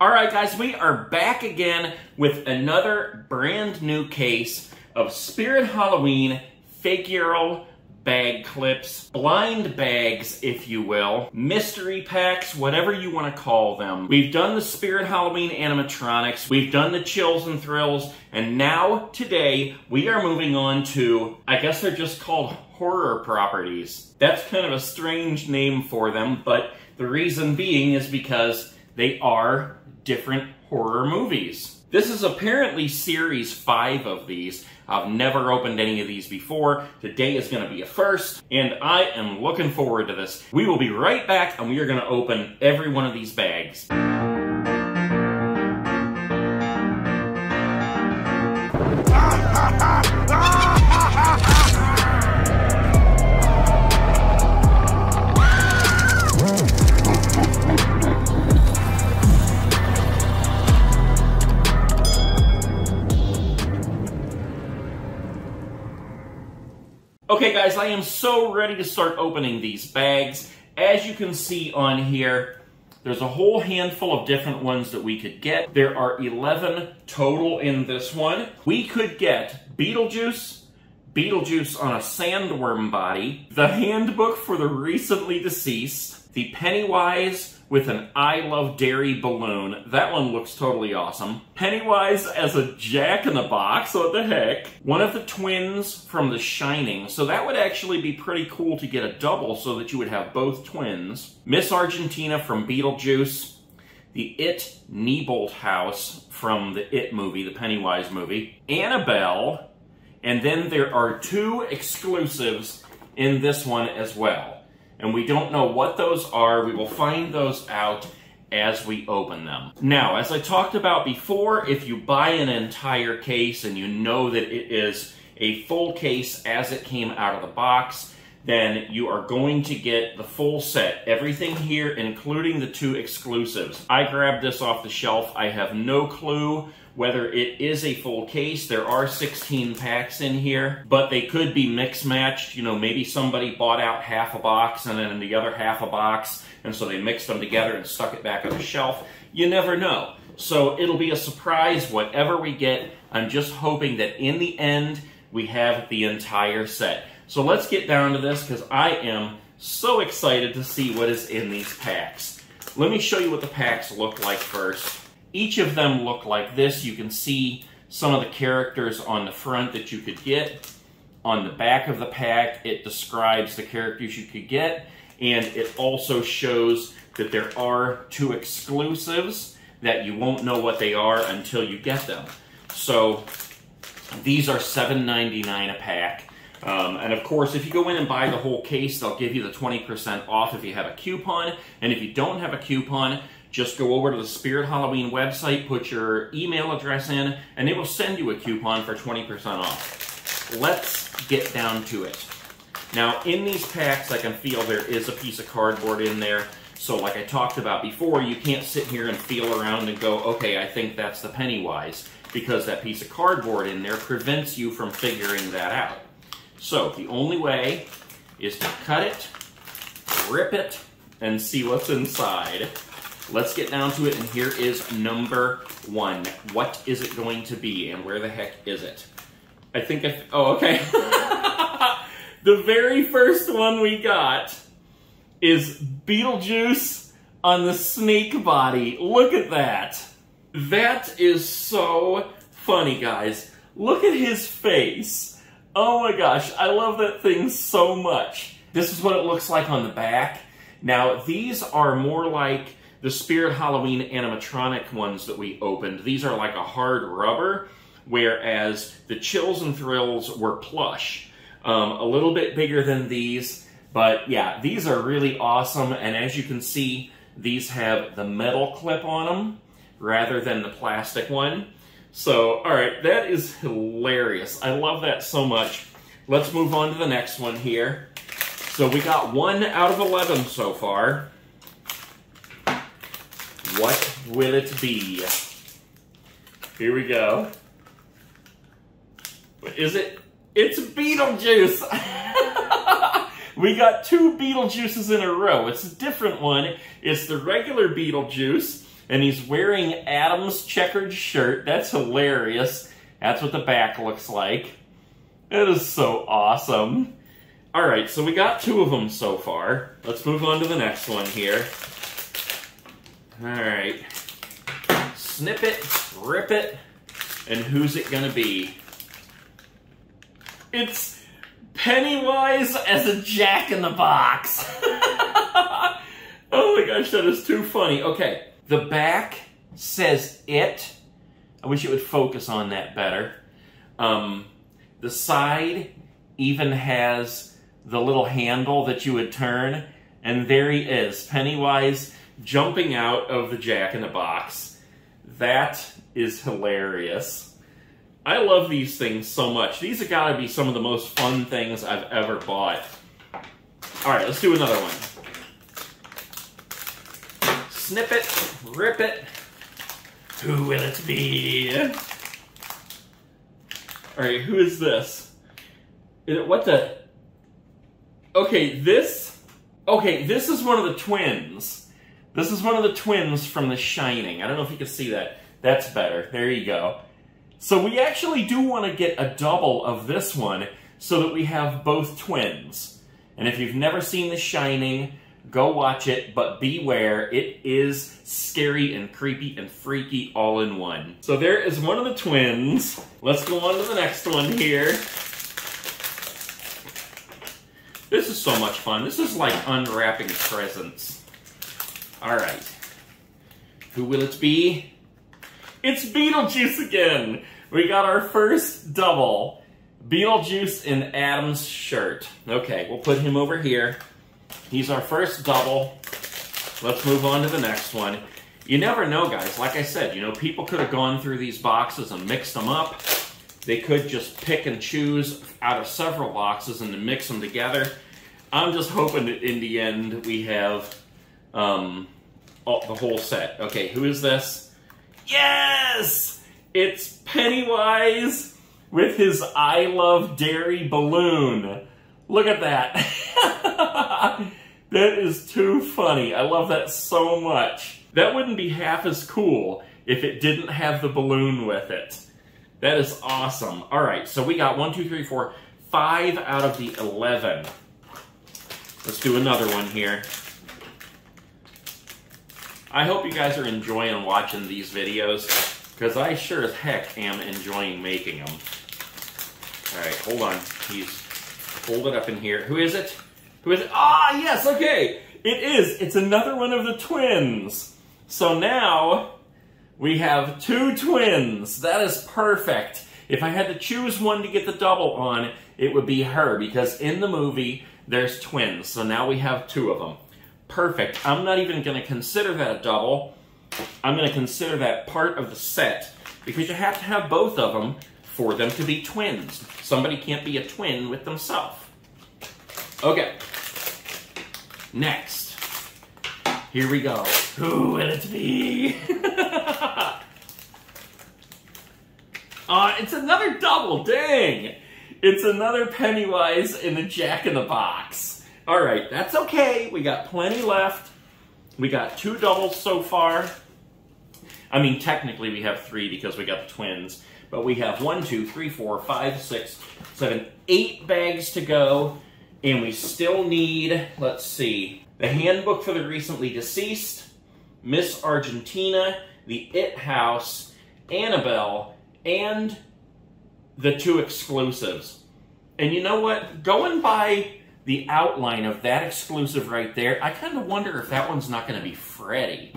All right, guys, we are back again with another brand new case of Spirit Halloween figural bag clips, blind bags, if you will, mystery packs, whatever you want to call them. We've done the Spirit Halloween animatronics, we've done the chills and thrills, and now, today, we are moving on to, I guess they're just called horror properties. That's kind of a strange name for them, but the reason being is because they are different horror movies. This is apparently series five of these. I've never opened any of these before. Today is going to be a first, and I am looking forward to this. We will be right back, and we are going to open every one of these bags. Okay guys, I am so ready to start opening these bags. As you can see on here, there's a whole handful of different ones that we could get. There are 11 total in this one. We could get Beetlejuice, Beetlejuice on a sandworm body, the handbook for the recently deceased, the Pennywise with an I Love Derry balloon. That one looks totally awesome. Pennywise as a jack-in-the-box, what the heck? One of the twins from The Shining, so that would actually be pretty cool to get a double so that you would have both twins. Miss Argentina from Beetlejuice. The It Neibolt house from the It movie, the Pennywise movie. Annabelle. And then there are two exclusives in this one as well and we don't know what those are. We will find those out as we open them. Now, as I talked about before, if you buy an entire case and you know that it is a full case as it came out of the box, then you are going to get the full set. Everything here, including the two exclusives. I grabbed this off the shelf. I have no clue whether it is a full case. There are 16 packs in here, but they could be mix matched. You know, maybe somebody bought out half a box and then the other half a box, and so they mixed them together and stuck it back on the shelf. You never know. So it'll be a surprise whatever we get. I'm just hoping that in the end, we have the entire set. So let's get down to this because I am so excited to see what is in these packs. Let me show you what the packs look like first. Each of them look like this. You can see some of the characters on the front that you could get. On the back of the pack, it describes the characters you could get, and it also shows that there are two exclusives that you won't know what they are until you get them. So these are $7.99 a pack. Um, and of course, if you go in and buy the whole case, they'll give you the 20% off if you have a coupon. And if you don't have a coupon, just go over to the Spirit Halloween website, put your email address in, and it will send you a coupon for 20% off. Let's get down to it. Now, in these packs, I can feel there is a piece of cardboard in there. So like I talked about before, you can't sit here and feel around and go, okay, I think that's the Pennywise, because that piece of cardboard in there prevents you from figuring that out. So the only way is to cut it, rip it, and see what's inside. Let's get down to it, and here is number one. What is it going to be, and where the heck is it? I think I... Oh, okay. the very first one we got is Beetlejuice on the snake body. Look at that. That is so funny, guys. Look at his face. Oh my gosh, I love that thing so much. This is what it looks like on the back. Now, these are more like the Spirit Halloween animatronic ones that we opened, these are like a hard rubber, whereas the Chills and Thrills were plush. Um, a little bit bigger than these, but yeah, these are really awesome, and as you can see, these have the metal clip on them rather than the plastic one. So, alright, that is hilarious. I love that so much. Let's move on to the next one here. So we got one out of 11 so far. What will it be? Here we go. Is it? It's Beetlejuice! we got two Beetlejuices in a row. It's a different one. It's the regular Beetlejuice And he's wearing Adam's checkered shirt. That's hilarious. That's what the back looks like. It is so awesome. All right, so we got two of them so far. Let's move on to the next one here. All right. Snip it, rip it, and who's it gonna be? It's Pennywise as a Jack in the Box. oh my gosh, that is too funny. Okay, the back says it. I wish it would focus on that better. Um, the side even has the little handle that you would turn, and there he is, Pennywise jumping out of the Jack in the Box. That is hilarious. I love these things so much. These have got to be some of the most fun things I've ever bought. All right, let's do another one. Snip it, rip it. Who will it be? All right, who is this? Is it, what the? Okay, this. Okay, this is one of the twins. This is one of the twins from The Shining. I don't know if you can see that. That's better. There you go. So we actually do want to get a double of this one so that we have both twins. And if you've never seen The Shining, go watch it, but beware, it is scary and creepy and freaky all in one. So there is one of the twins. Let's go on to the next one here. This is so much fun. This is like unwrapping presents. All right. Who will it be? It's Beetlejuice again. We got our first double. Beetlejuice in Adam's shirt. Okay, we'll put him over here. He's our first double. Let's move on to the next one. You never know, guys. Like I said, you know, people could have gone through these boxes and mixed them up. They could just pick and choose out of several boxes and then mix them together. I'm just hoping that in the end we have um, all, the whole set. Okay, who is this? Yes! It's Pennywise with his I Love Derry balloon. Look at that. that is too funny. I love that so much. That wouldn't be half as cool if it didn't have the balloon with it. That is awesome. All right, so we got one, two, three, four, five out of the 11. Let's do another one here. I hope you guys are enjoying watching these videos, because I sure as heck am enjoying making them. All right, hold on. He's hold it up in here. Who is it? Who is it? Ah, yes, okay. It is. It's another one of the twins. So now we have two twins. That is perfect. If I had to choose one to get the double on, it would be her because in the movie, there's twins. So now we have two of them. Perfect. I'm not even going to consider that a double. I'm going to consider that part of the set because you have to have both of them for them to be twins. Somebody can't be a twin with themselves. Okay. Next. Here we go. Who will it be? uh, it's another double, dang! It's another Pennywise in the Jack in the Box. All right, that's okay. We got plenty left. We got two doubles so far. I mean, technically we have three because we got the twins. But we have one, two, three, four, five, six, seven, eight bags to go. And we still need, let's see, the handbook for the recently deceased, Miss Argentina, the It House, Annabelle, and the two exclusives. And you know what? Going by the outline of that exclusive right there, I kind of wonder if that one's not going to be Freddy.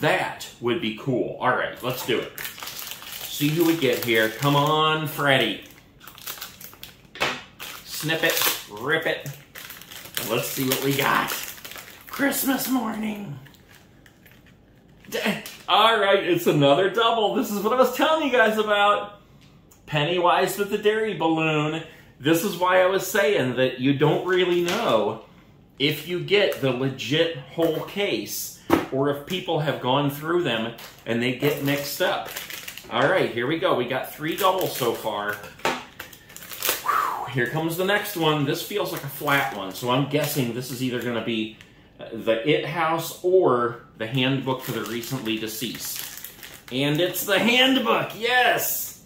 That would be cool. All right, let's do it. See who we get here. Come on, Freddy. Snip it, rip it, let's see what we got. Christmas morning. All right, it's another double. This is what I was telling you guys about. Pennywise with the Derry balloon. This is why I was saying that you don't really know if you get the legit whole case or if people have gone through them and they get mixed up. All right, here we go. We got three doubles so far. Whew, here comes the next one. This feels like a flat one, so I'm guessing this is either going to be uh, the It House or the Handbook for the Recently Deceased. And it's the handbook, yes!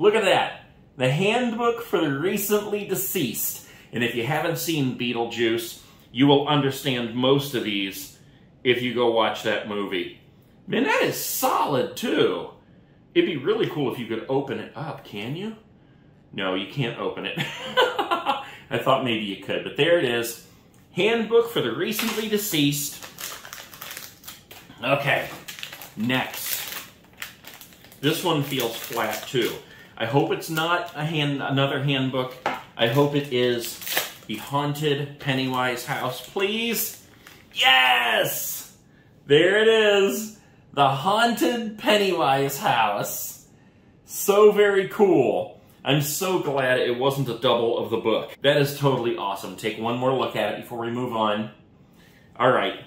Look at that. The Handbook for the Recently Deceased. And if you haven't seen Beetlejuice, you will understand most of these if you go watch that movie. Man, that is solid too. It'd be really cool if you could open it up, can you? No, you can't open it. I thought maybe you could, but there it is. Handbook for the Recently Deceased. Okay, next. This one feels flat too. I hope it's not a hand, another handbook. I hope it is the Haunted Pennywise House, please. Yes! There it is. The Haunted Pennywise House. So very cool. I'm so glad it wasn't a double of the book. That is totally awesome. Take one more look at it before we move on. All right.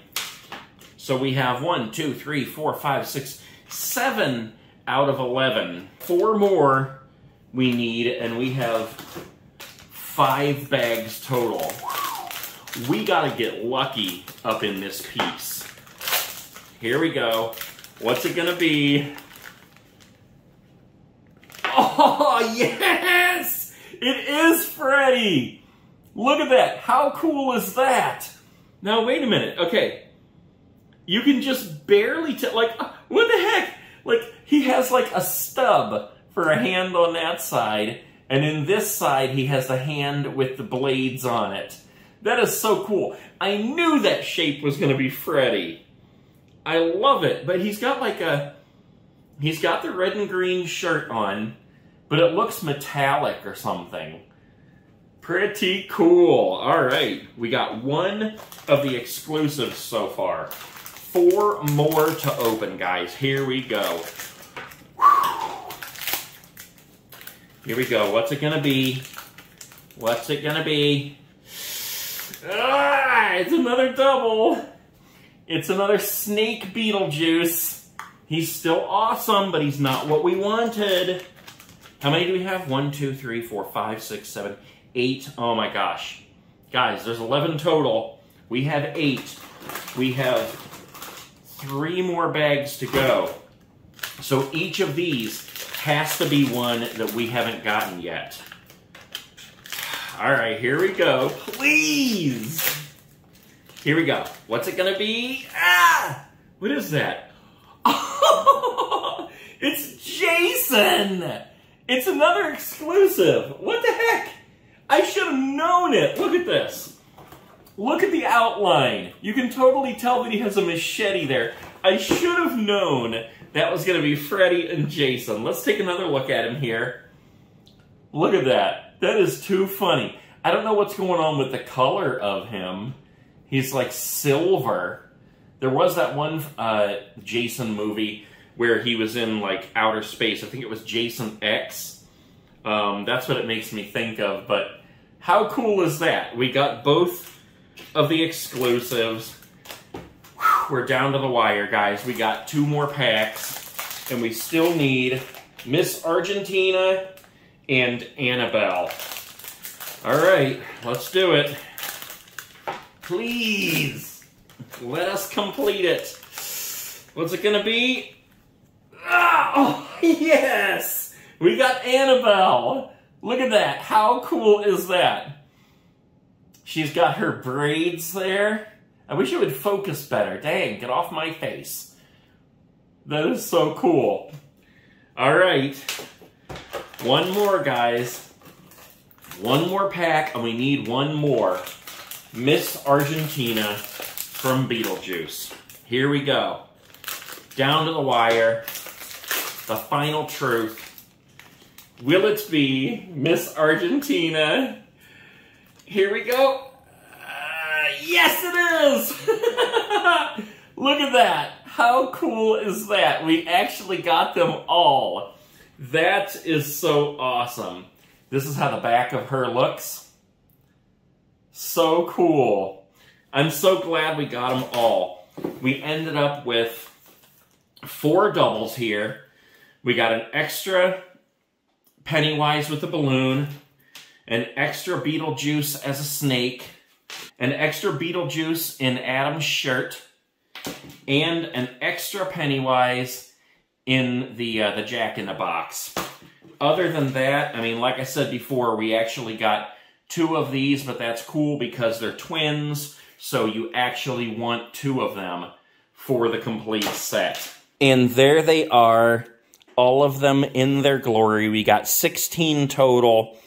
So we have one, two, three, four, five, six, seven out of 11. Four more we need, and we have five bags total. We gotta get lucky up in this piece. Here we go. What's it gonna be? Oh, yes! It is Freddy! Look at that. How cool is that? Now, wait a minute. Okay. You can just barely tell. Like, uh, what the heck? Like, he has like a stub for a hand on that side. And in this side, he has the hand with the blades on it. That is so cool. I knew that shape was going to be Freddy. I love it. But he's got like a... He's got the red and green shirt on but it looks metallic or something. Pretty cool. All right, we got one of the exclusives so far. Four more to open, guys. Here we go. Here we go. What's it gonna be? What's it gonna be? Ah, it's another double. It's another snake Beetlejuice. He's still awesome, but he's not what we wanted. How many do we have? One, two, three, four, five, six, seven, eight. Oh my gosh. Guys, there's 11 total. We have eight. We have three more bags to go. So each of these has to be one that we haven't gotten yet. All right, here we go. Please. Here we go. What's it gonna be? Ah! What is that? Oh, it's Jason! It's another exclusive. What the heck? I should have known it. Look at this. Look at the outline. You can totally tell that he has a machete there. I should have known that was going to be Freddy and Jason. Let's take another look at him here. Look at that. That is too funny. I don't know what's going on with the color of him. He's like silver. There was that one uh, Jason movie where he was in like outer space. I think it was Jason X. Um, that's what it makes me think of. But how cool is that? We got both of the exclusives. We're down to the wire, guys. We got two more packs, and we still need Miss Argentina and Annabelle. All right, let's do it. Please, let us complete it. What's it gonna be? Ah, oh, yes! We got Annabelle! Look at that. How cool is that? She's got her braids there. I wish it would focus better. Dang, get off my face. That is so cool. All right. One more, guys. One more pack, and we need one more. Miss Argentina from Beetlejuice. Here we go. Down to the wire the final truth. Will it be Miss Argentina? Here we go. Yes, it is! Look at that. How cool is that? We actually got them all. That is so awesome. This is how the back of her looks. So cool. I'm so glad we got them all. We ended up with four doubles here. We got an extra Pennywise with a balloon, an extra Beetlejuice as a snake, an extra Beetlejuice in Adam's shirt, and an extra Pennywise in the uh, the Jack in the Box. Other than that, I mean, like I said before, we actually got two of these, but that's cool because they're twins, so you actually want two of them for the complete set. And there they are, all of them in their glory. We got 16 total,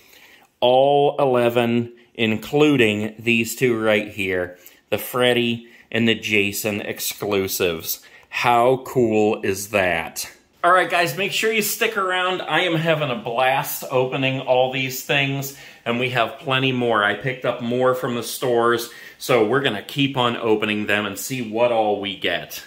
all 11, including these two right here, the Freddy and the Jason exclusives. How cool is that? All right, guys, make sure you stick around. I am having a blast opening all these things, and we have plenty more. I picked up more from the stores, so we're going to keep on opening them and see what all we get.